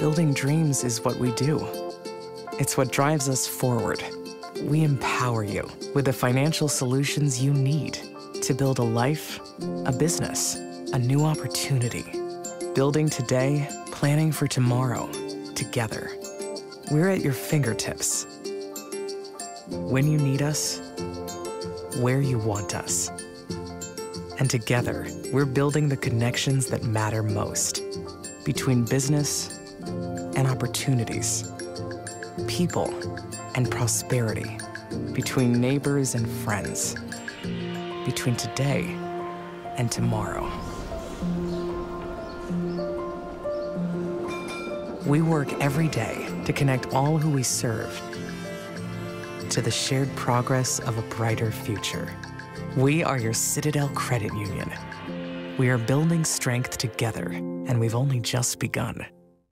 Building dreams is what we do. It's what drives us forward. We empower you with the financial solutions you need to build a life, a business, a new opportunity. Building today, planning for tomorrow, together. We're at your fingertips. When you need us, where you want us. And together, we're building the connections that matter most between business and opportunities, people and prosperity, between neighbors and friends, between today and tomorrow. We work every day to connect all who we serve to the shared progress of a brighter future. We are your Citadel Credit Union. We are building strength together, and we've only just begun.